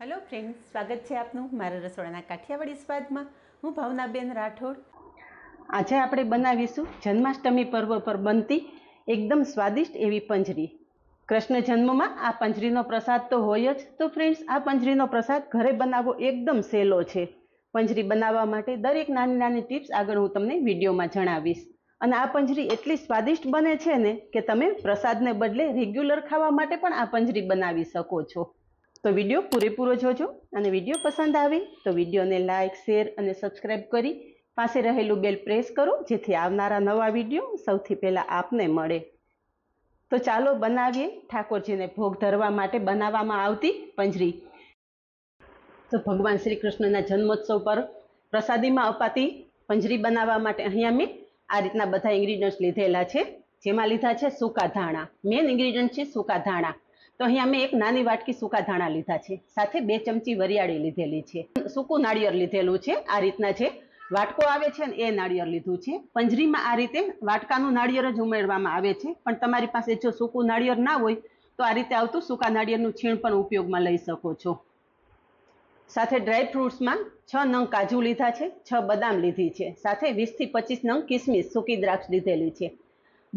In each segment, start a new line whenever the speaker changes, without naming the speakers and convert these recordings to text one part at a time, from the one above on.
Hello friends સ્વાગત છે આપનું મારા રસોડાના કાઠિયાવાડી સ્વાદમાં. હું ભાવનાબેન રાઠોડ. આજે આપણે બનાવીશું જન્માષ્ટમી પર્વ પર બનતી એકદમ સ્વાદિષ્ટ એવી પંજરી. કૃષ્ણ જન્મમાં આ પંજરીનો પ્રસાદ તો હોય જ. તો ફ્રેન્ડ્સ આ પંજરીનો પ્રસાદ ઘરે બનાવવો એકદમ સહેલો છે. પંજરી બનાવવા માટે દરેક નાની નાની ટિપ્સ આગળ હું તમને વિડીયોમાં જણાવીશ. અને આ પંજરી એટલી સ્વાદિષ્ટ બને છે ને કે તમે પ્રસાદને બદલે રેગ્યુલર ખાવા માટે પણ આ પંજરી બનાવી શકો છો. તો વીડિયો પૂરેપૂરો જોજો અને વીડિયો પસંદ આવે તો વિડીયોને લાઇક શેર અને સબસ્ક્રાઇબ કરી પાસે રહેલું બેલ પ્રેસ કરો જેથી આવનારા નવા વીડિયો સૌથી પહેલાં આપને મળે. તો ચાલો બનાવીએ ઠાકોરજીને ભોગ ધરવા માટે બનાવવામાં આવતી પંજરી. તો ભગવાન શ્રી કૃષ્ણના જન્મોત્સવ પર પ્રસાદીમાં અપાતી પંજરી બનાવવા માટે અહીંયા મેં આ રીતના બધા ઇન્ગ્રીડિયન્ટ્સ લીધેલા છે. જેમાં લીધા છે સૂકા ધાણા. મેઇન ઇન્ગ્રીડિયન્ટ છે સૂકા ધાણા. તો અહીંયા મેં એક નાની વાટકી સૂકા ધાણા લીધા છે. સાથે બે ચમચી વરિયાળી લીધેલી છે. સૂકું નાળિયેર લીધેલું છે. આ રીતના છે. વાટકો આવે છે ને એ નાળિયેર લીધું છે. પંજરીમાં આ રીતે વાટકાનું નાળિયેર જ ઉમેરવામાં આવે છે. પણ તમારી પાસે જો સૂકું નાળિયેર ના હોય, તો આ રીતે આવતું સૂકા નાળિયેરનું છીણ પણ ઉપયોગમાં લઈ શકો છો. સાથે ડ્રાય ફ્રૂટ્સમાં છ નંગ કાજુ લીધા છે. છ બદામ લીધી છે. સાથે વીસથી પચીસ નંગ કિસમિસ સૂકી દ્રાક્ષ લીધેલી છે.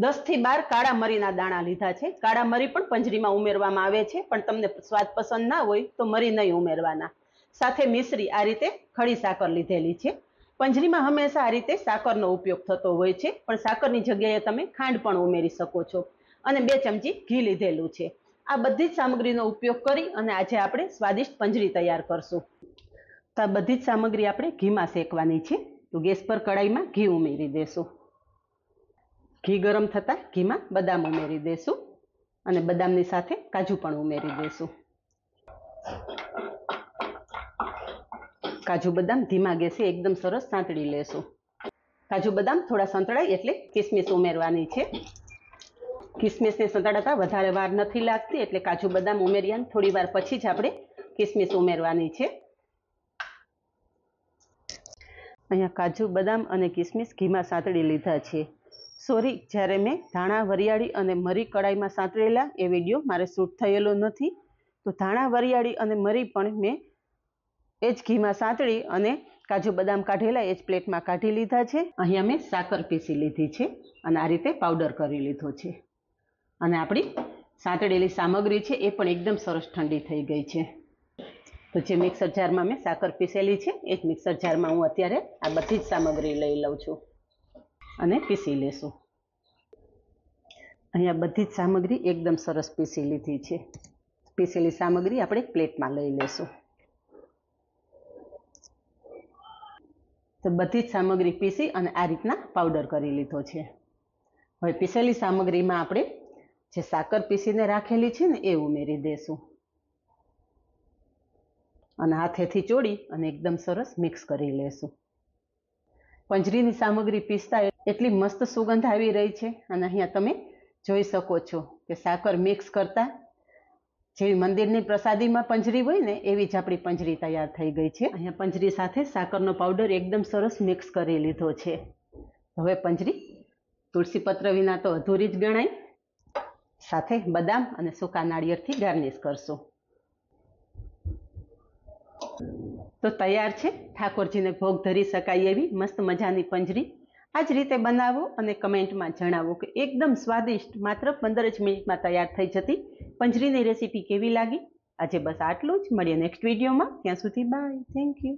દસથી બાર કાળા મરીના દાણા લીધા છે. કાળા મરી પણ પંજરીમાં ઉમેરવામાં આવે છે. પણ તમને સ્વાદ પસંદ ના હોય તો મરી નહીં ઉમેરવાના. સાથે મિશ્રી આ રીતે ખડી સાકર લીધેલી છે. પંજરીમાં હંમેશા આ રીતે સાકરનો ઉપયોગ થતો હોય છે. પણ સાકરની જગ્યાએ તમે ખાંડ પણ ઉમેરી શકો છો. અને બે ચમચી ઘી લીધેલું છે. આ બધી જ સામગ્રીનો ઉપયોગ કરી અને આજે આપણે સ્વાદિષ્ટ પંજરી તૈયાર કરશું. તો આ બધી જ સામગ્રી આપણે ઘીમાં શેકવાની છે. તો ગેસ પર કડાઈમાં ઘી ઉમેરી દેશું. ઘી ગરમ થતાં ઘીમાં બદામ ઉમેરી દેશું અને બદામની સાથે કાજુ પણ ઉમેરી દેશું. કાજુ બદામ ધીમા ગેસે એકદમ સરસ સાંતળી લેશું. કાજુ બદામ થોડા સંતળાય એટલે કિસમિસ ઉમેરવાની છે. કિસમિસને સંતળાતા વધારે વાર નથી લાગતી એટલે કાજુ બદામ ઉમેર્યા થોડી વાર પછી જ આપણે કિસમિસ ઉમેરવાની છે. અહીંયા કાજુ બદામ અને કિસમિસ ઘીમાં સાંતળી લીધા છે. સોરી, જ્યારે મેં ધાણા વરિયાળી અને મરી કડાઈમાં સાંતળેલા એ વીડિયો મારે શૂટ થયેલો નથી, તો ધાણા વરિયાળી અને મરી પણ મેં એ જ ઘીમાં સાંતળી અને કાજુ બદામ કાઢેલા એ જ પ્લેટમાં કાઢી લીધા છે. અહીંયા મેં સાકર પીસી લીધી છે અને આ રીતે પાવડર કરી લીધો છે. અને આપણી સાંતળેલી સામગ્રી છે એ પણ એકદમ સરસ ઠંડી થઈ ગઈ છે. તો જે મિક્સર જારમાં મેં સાકર પીસેલી છે, એ જ મિક્સર જારમાં હું અત્યારે આ બધી જ સામગ્રી લઈ લઉં છું. અને પીસી લેશું. અહીંયા બધી જ સામગ્રી એકદમ સરસ પીસી લીધી છે. પીસેલી સામગ્રી આપણે પ્લેટમાં લઈ લેશું. તો બધી જ સામગ્રી પીસી અને આ રીતના પાવડર કરી લીધો છે. હવે પીસેલી સામગ્રીમાં આપણે જે સાકર પીસીને રાખેલી છે ને એ ઉમેરી દેશું. અને હાથેથી ચોળી અને એકદમ સરસ મિક્સ કરી લેશું. પંજરીની સામગ્રી પીસતા એટલી મસ્ત સુગંધ આવી રહી છે. અને અહીંયા તમે જોઈ શકો છો કે સાકર મિક્સ કરતા જેવી મંદિરની પ્રસાદીમાં પંજરી હોય ને એવી જ આપણી પંજરી તૈયાર થઈ ગઈ છે. અહીંયા પંજરી સાથે સાકરનો પાવડર એકદમ સરસ મિક્સ કરી લીધો છે. હવે પંજરી તુલસી પત્ર વિના તો અધૂરી જ ગણાય. સાથે બદામ અને સૂકા નાળિયેરથી ગાર્નિશ કરશું. તો તૈયાર છે. ઠાકોરજીને ભોગ ધરી શકાય એવી મસ્ત મજાની પંજરી. આ જ રીતે બનાવો અને કમેન્ટમાં જણાવો કે એકદમ સ્વાદિષ્ટ, માત્ર પંદર જ મિનિટમાં તૈયાર થઈ જતી પંજરીની રેસીપી કેવી લાગી? આજે બસ આટલું જ. મળીએ નેક્સ્ટ વિડીયોમાં. ત્યાં સુધી બાય. Thank you.